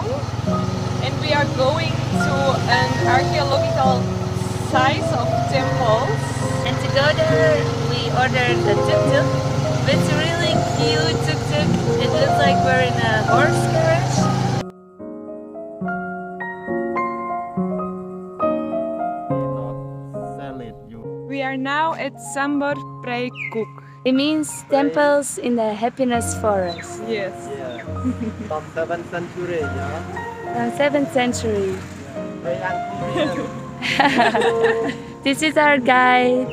And we are going to an archaeological site of temples. And to go there, we ordered a tuk-tuk. It's a really cute tuk-tuk. It looks like we're in a horse carriage. We are now at Sambor Prei Kuk. It means temples in the happiness forest. Yes. Yeah. From 7th century, yeah. Uh, From 7th century. Very This is our guide,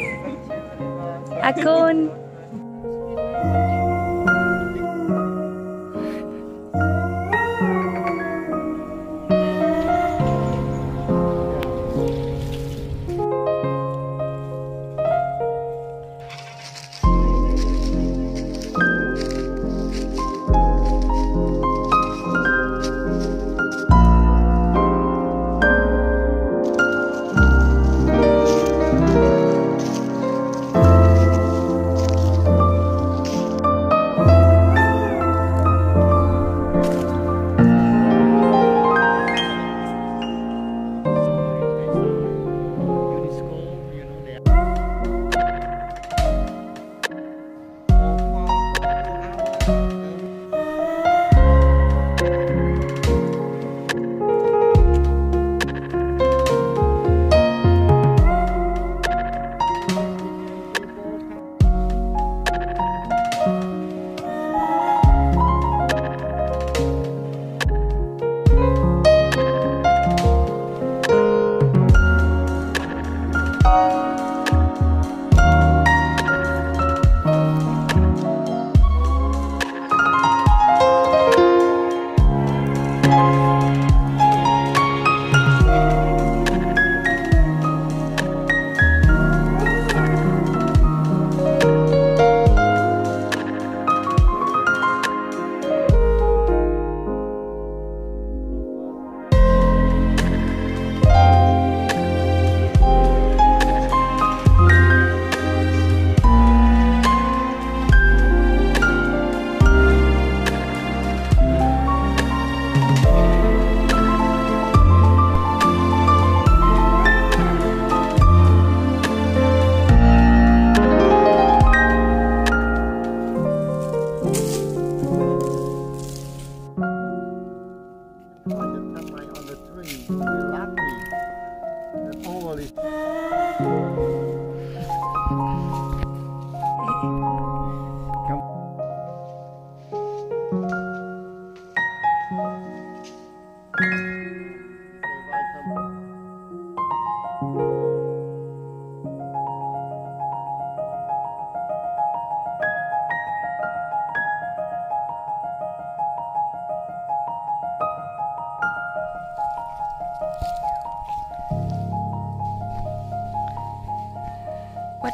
Akun.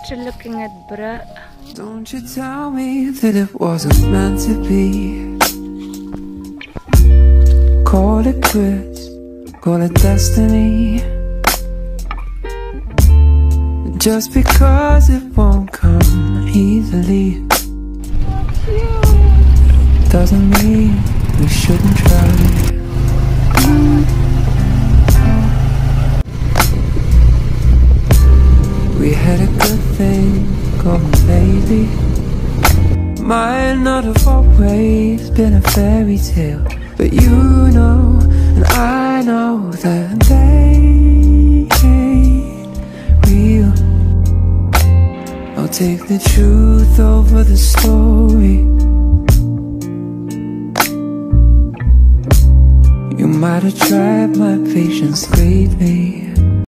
You looking at? Don't you tell me that it wasn't meant to be. Call it quits, call it destiny. Just because it won't come easily doesn't lately. Might not have always been a fairy tale, but you know, and I know that they ain't real. I'll take the truth over the story. You might have tried my patience greatly.